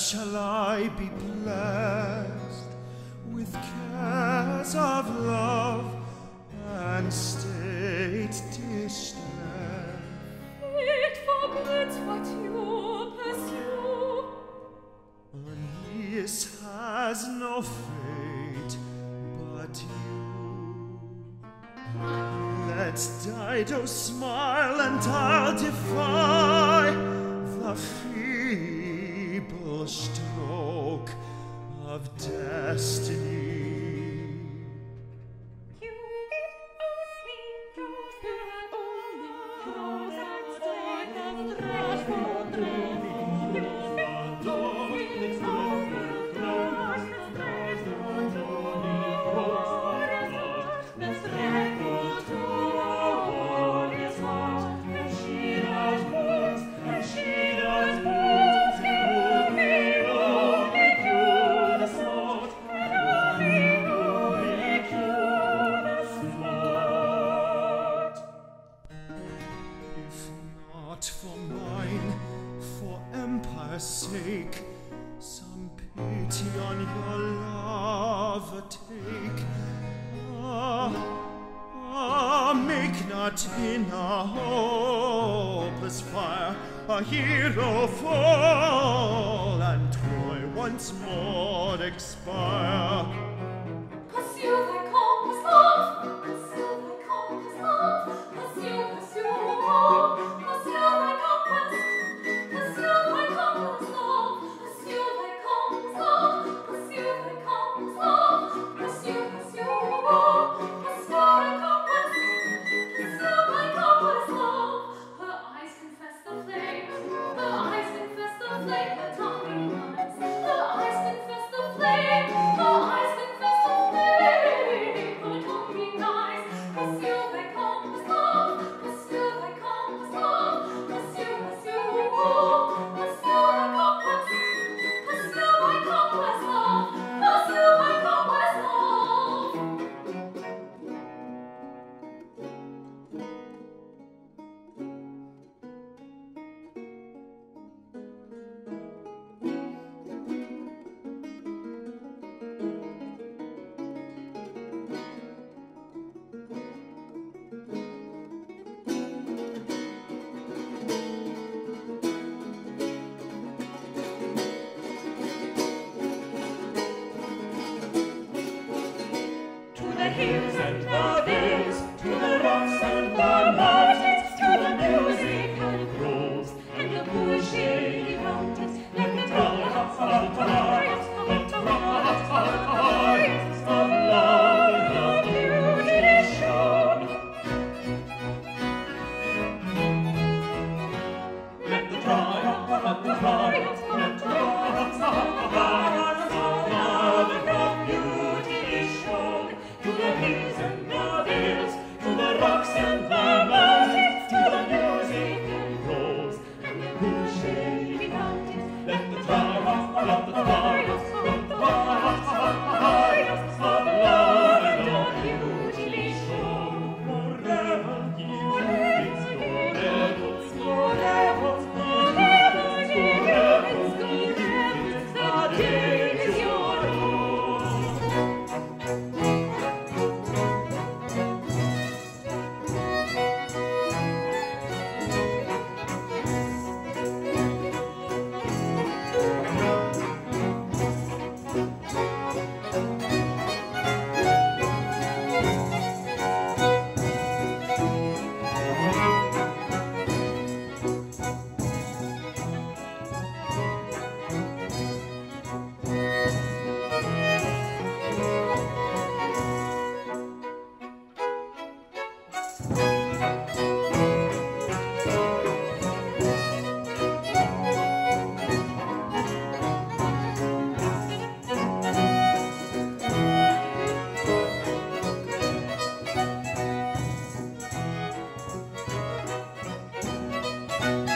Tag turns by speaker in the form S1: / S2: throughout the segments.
S1: shall I be blessed? make. Ah, ah, make not in a hopeless fire a hero fall and Troy once more expire.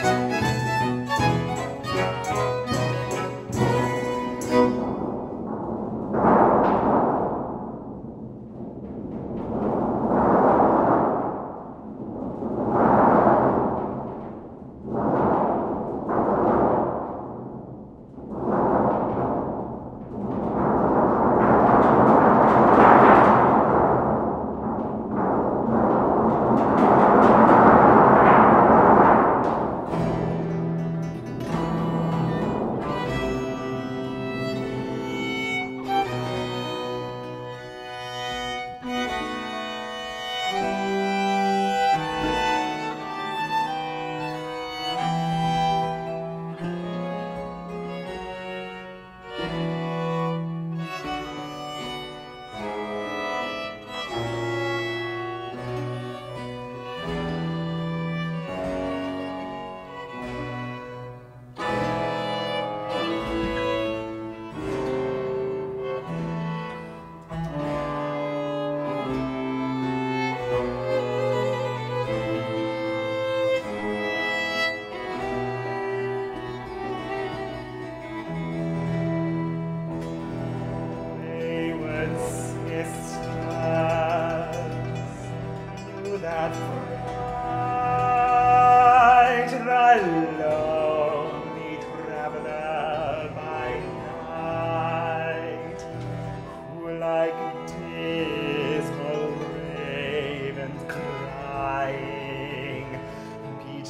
S2: Bye.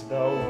S2: The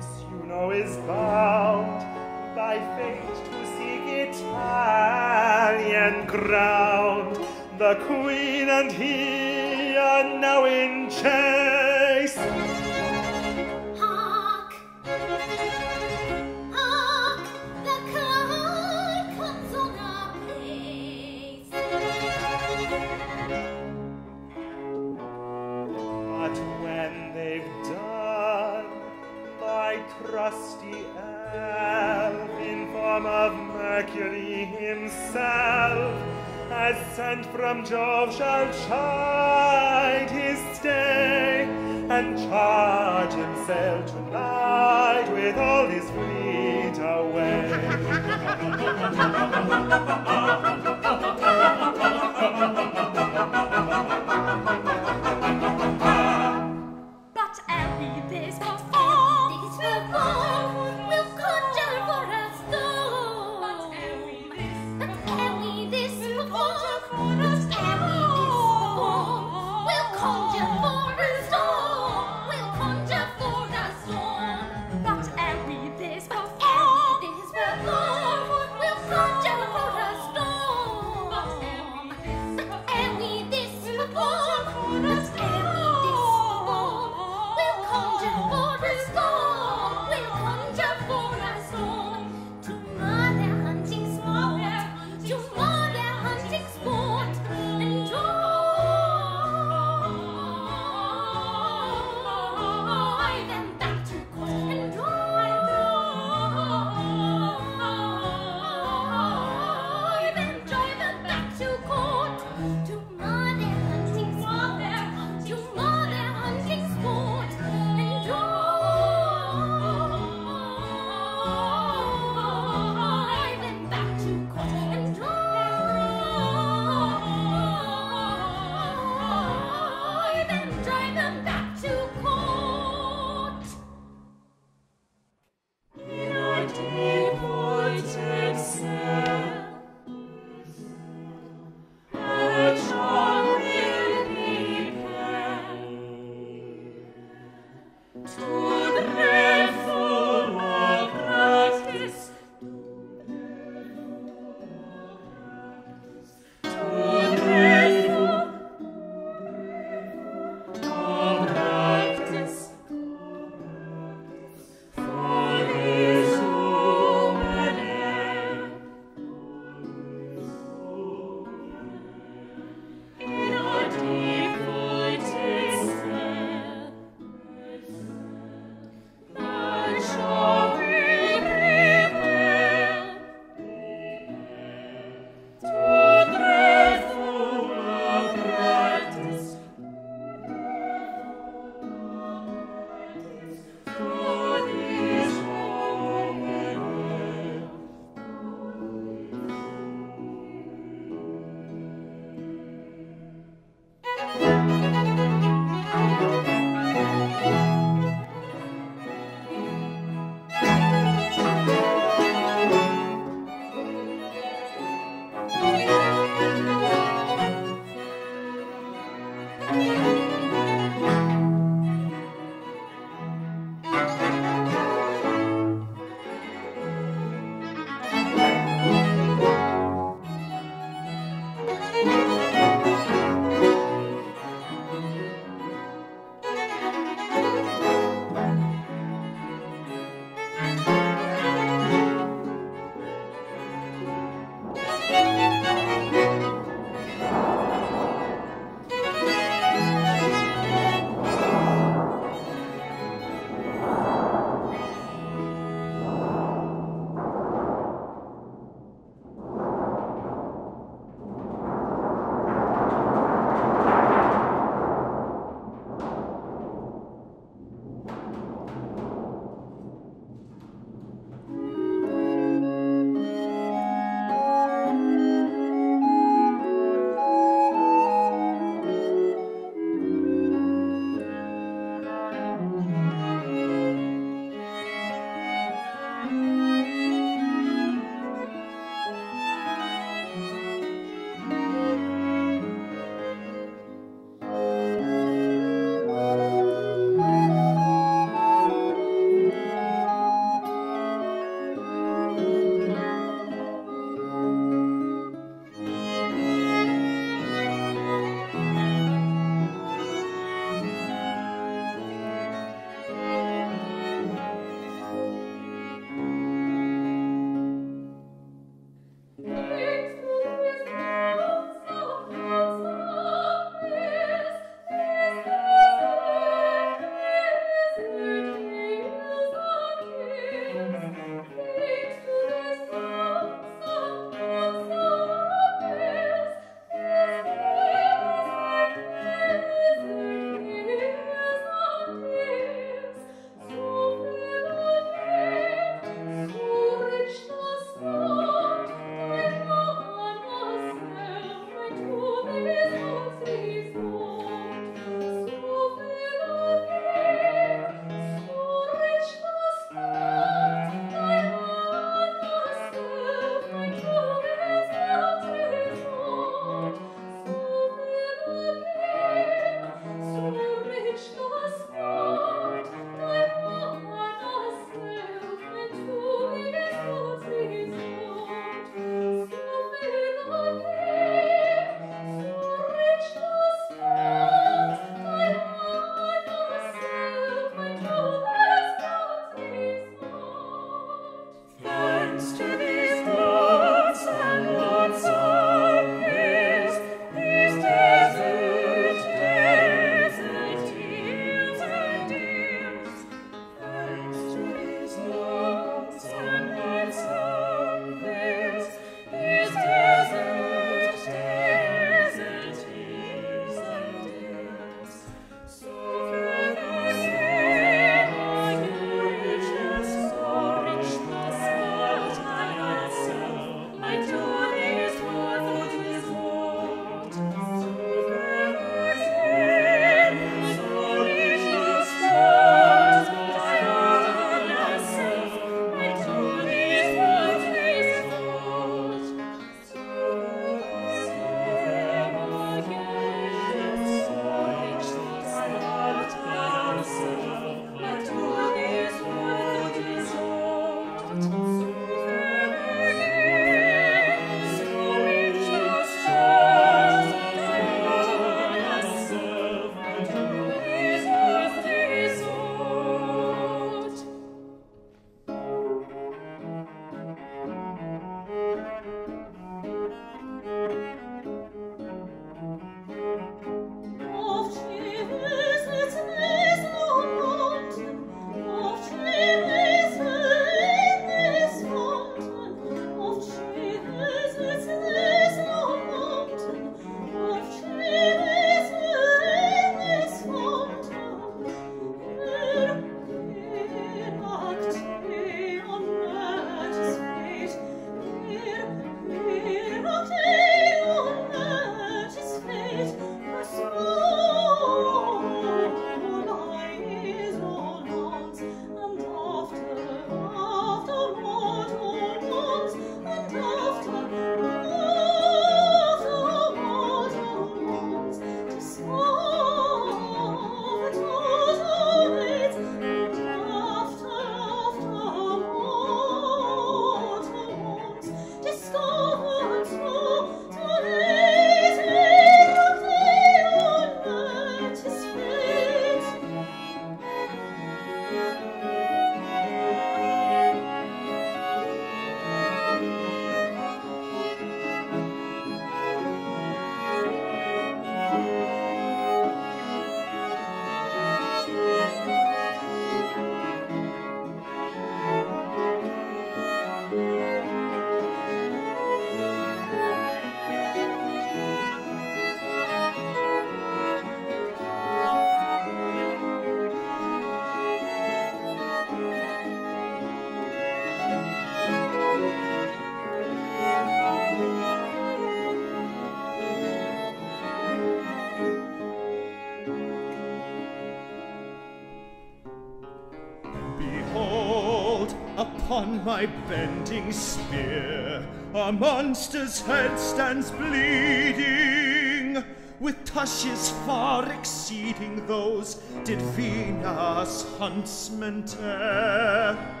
S1: upon my bending spear a monster's head stands bleeding with tushes far exceeding those did Venus huntsmen tear.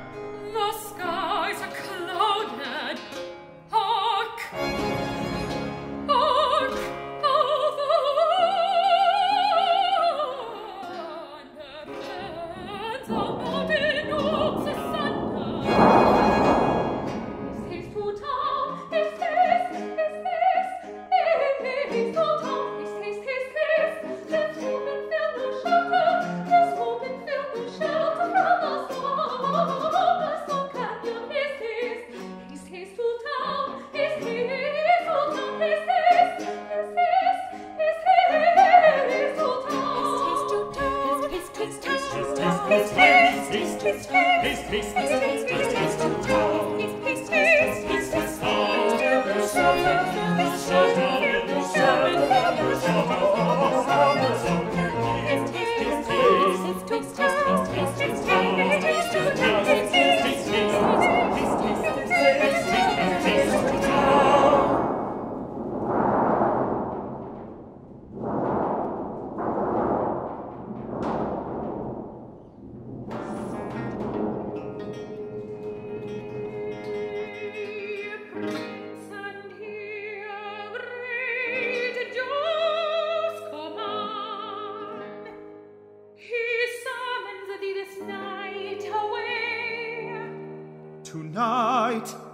S1: tonight.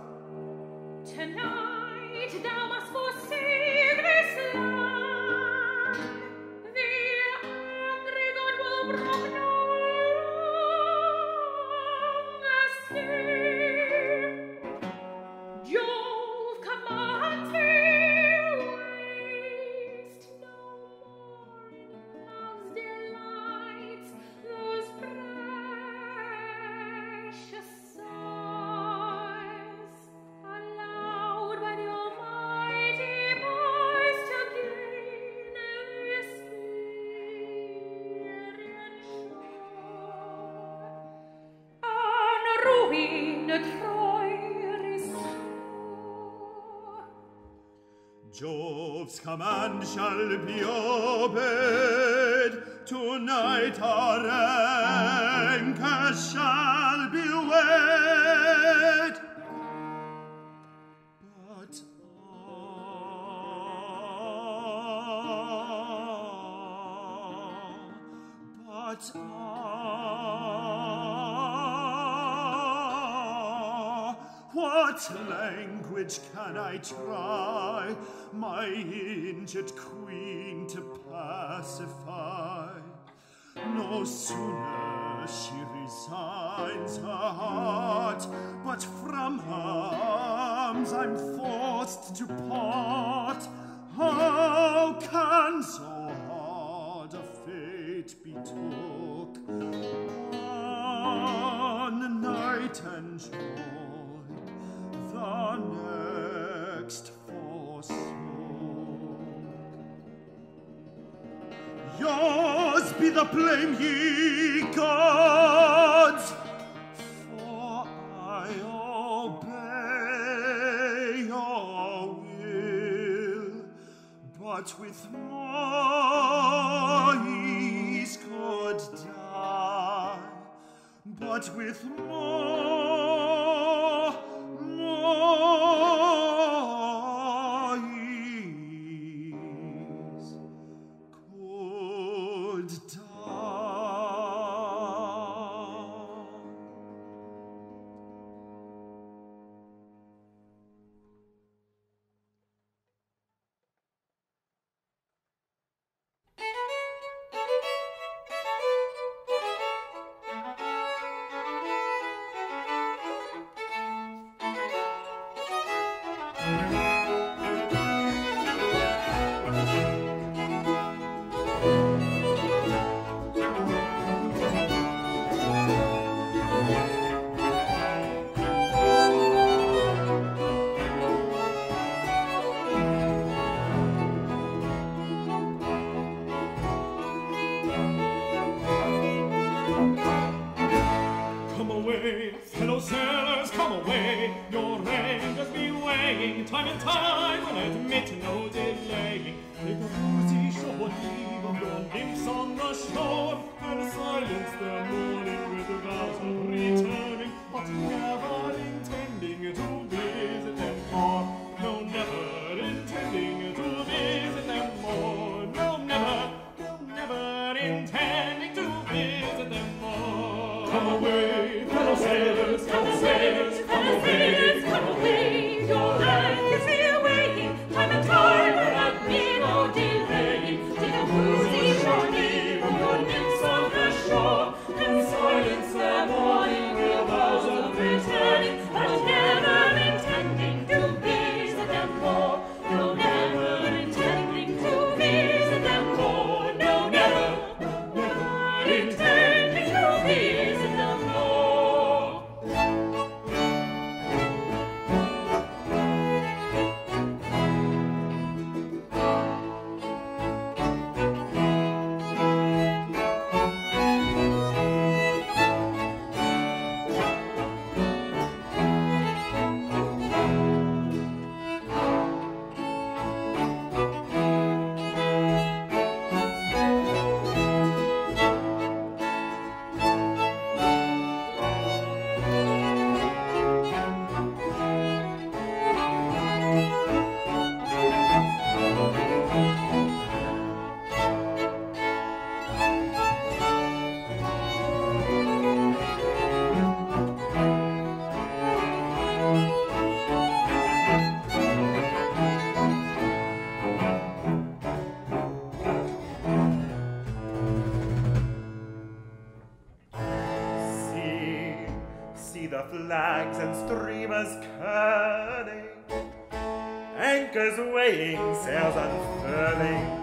S1: command shall be obeyed. Tonight our anchor shall queen to pacify. No sooner she resigns her heart, but from her arms I'm forced to part. How can so hard a fate be took? Night and joy, the next force. the blame, ye gods, for I obey your will, but with my ease could die, but with
S3: my away, fellow sailors, come away.
S2: Your rain has been weighing time and time, and admit no delay. Take a booty shore, leave of your nymphs on the shore, and silence their mourning with the vows of returning, but never intending to
S4: be. and streamers curling, anchors weighing, sails unfurling.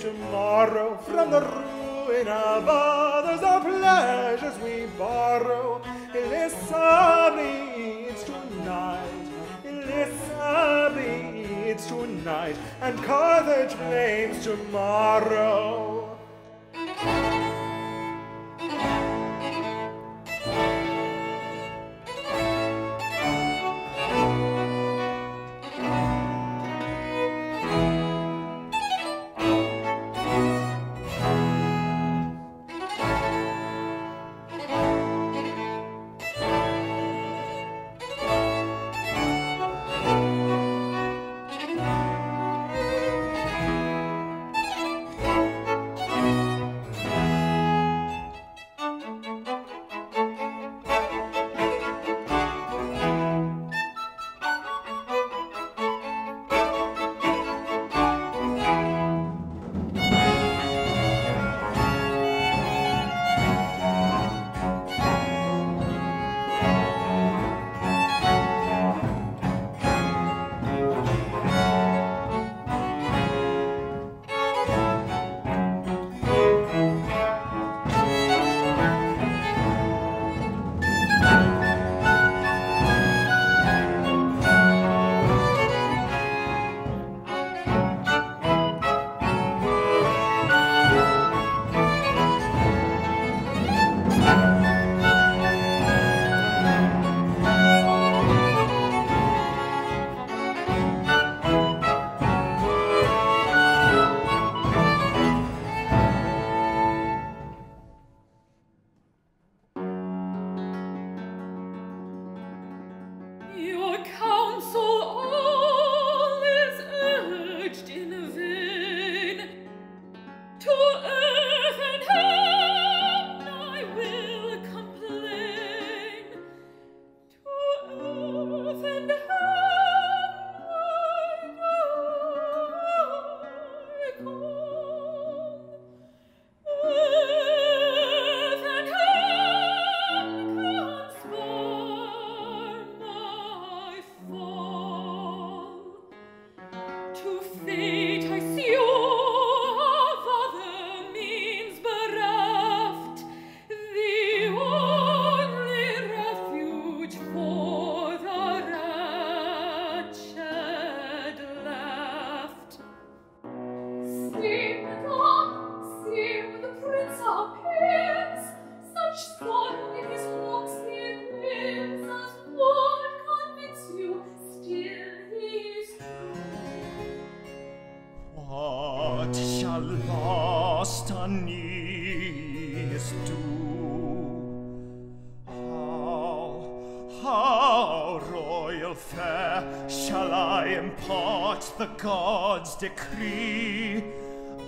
S4: tomorrow from the ruin of others, the pleasures we borrow. Elissa it's tonight. Elissa it's tonight. And Carthage blames tomorrow.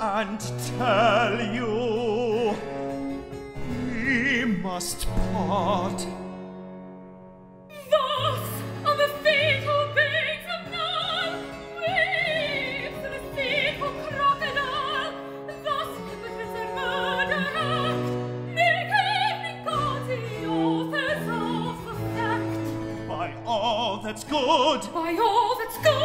S5: And tell you we must part?
S1: Thus, on the fatal banks of Nile, waves the fatal crocodile. Thus, hypocrites and murderers make every god the authors of the fact.
S5: By all that's good,
S1: By all that's good,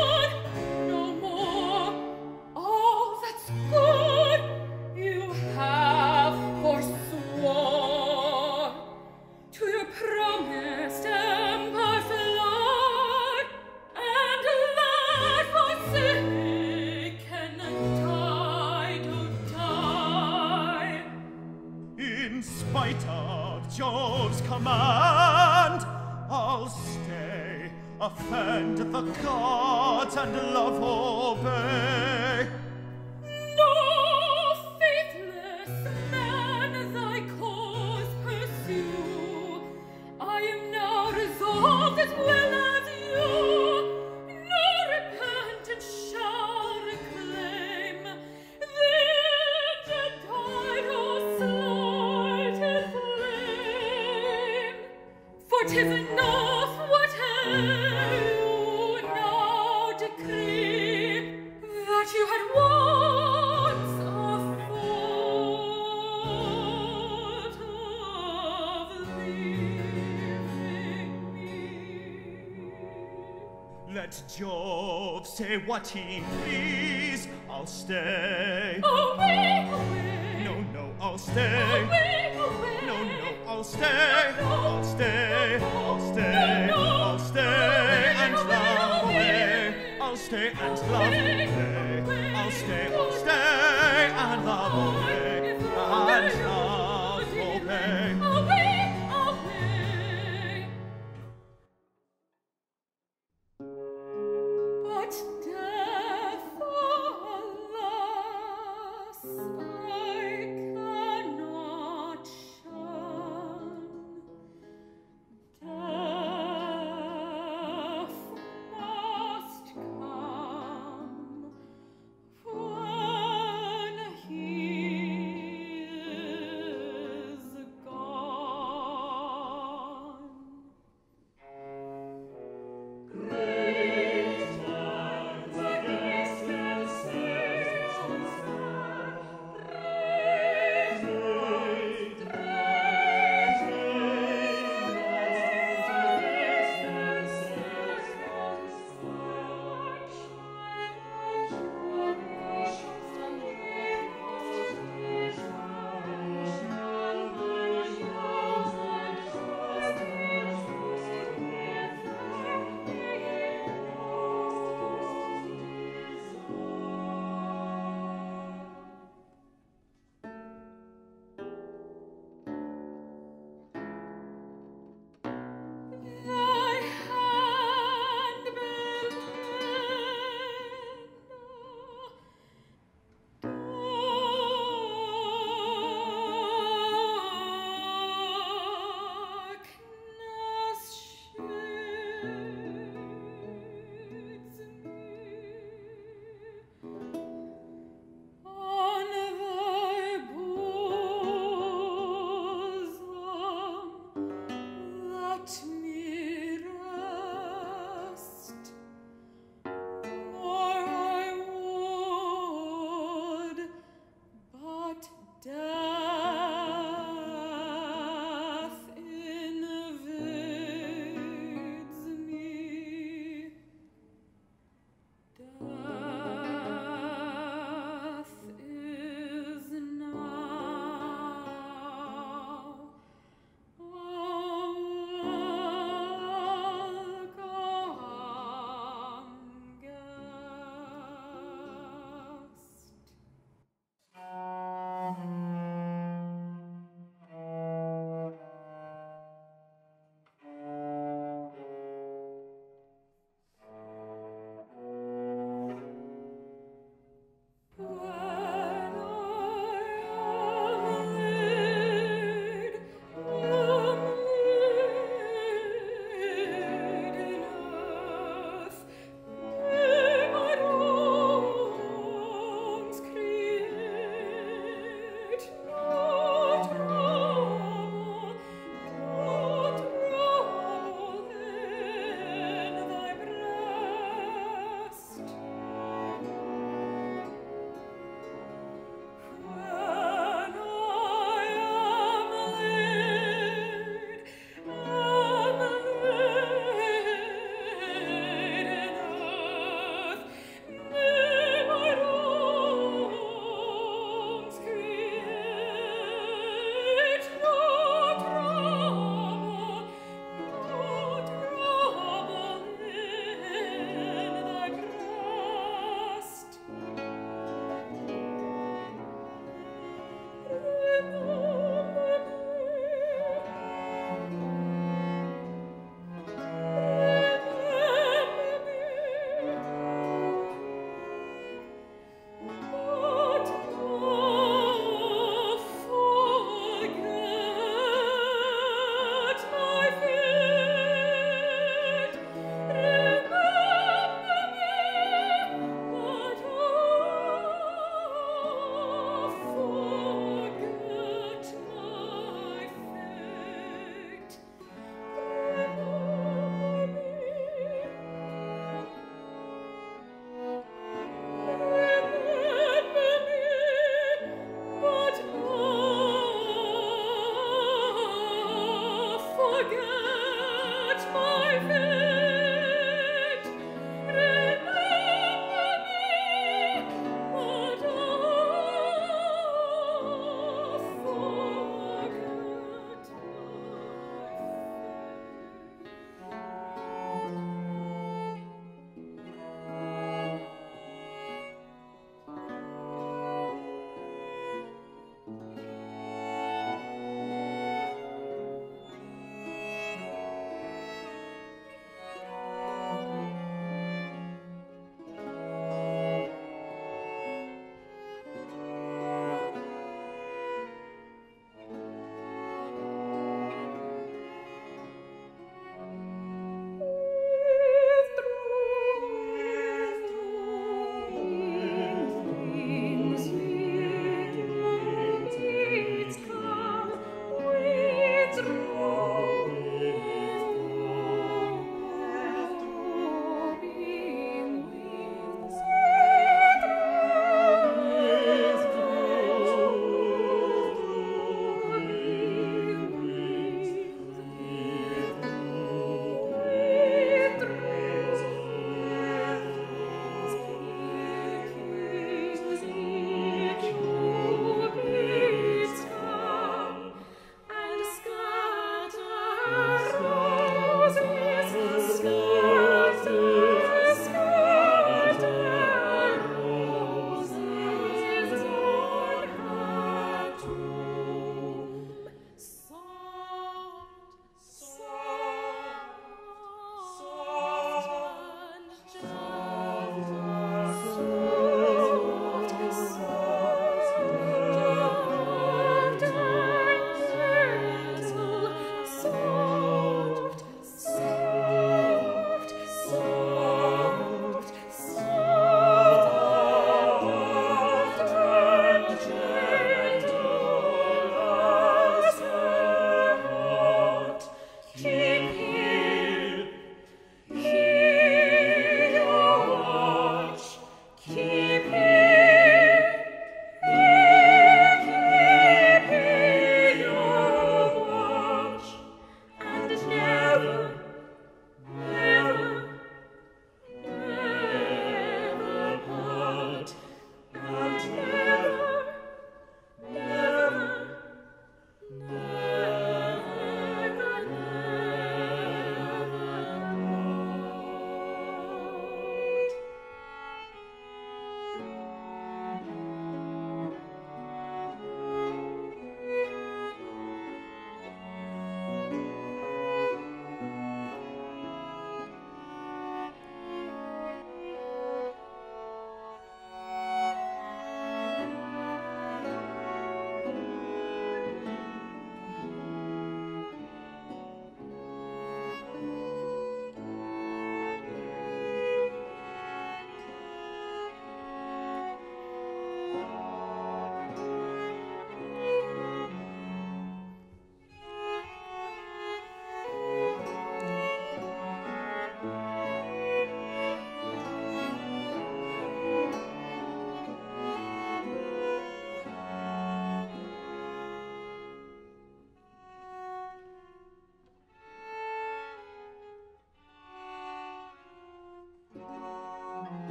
S5: Let Jove say what he please. I'll stay.
S1: Away, away.
S5: No, no, I'll stay.
S1: Away, away.
S5: No, no, I'll stay. No, no. I'll stay. No, I'll stay. No, no. I'll stay and love away. I'll stay and love away. I'll stay, I'll stay and love away. And love